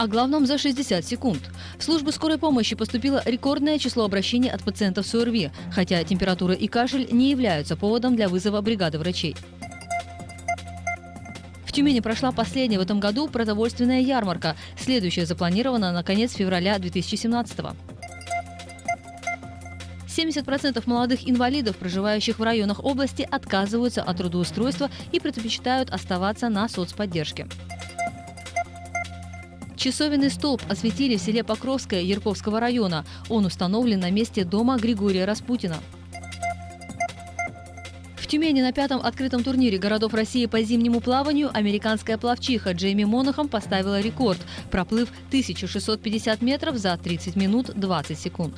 О главном за 60 секунд. В службу скорой помощи поступило рекордное число обращений от пациентов с ОРВИ, хотя температура и кашель не являются поводом для вызова бригады врачей. В Тюмени прошла последняя в этом году продовольственная ярмарка. Следующая запланирована на конец февраля 2017 года. 70% молодых инвалидов, проживающих в районах области, отказываются от трудоустройства и предпочитают оставаться на соцподдержке. Часовенный столб осветили в селе Покровское Ярковского района. Он установлен на месте дома Григория Распутина. В Тюмени на пятом открытом турнире городов России по зимнему плаванию американская плавчиха Джейми Монахам поставила рекорд, проплыв 1650 метров за 30 минут 20 секунд.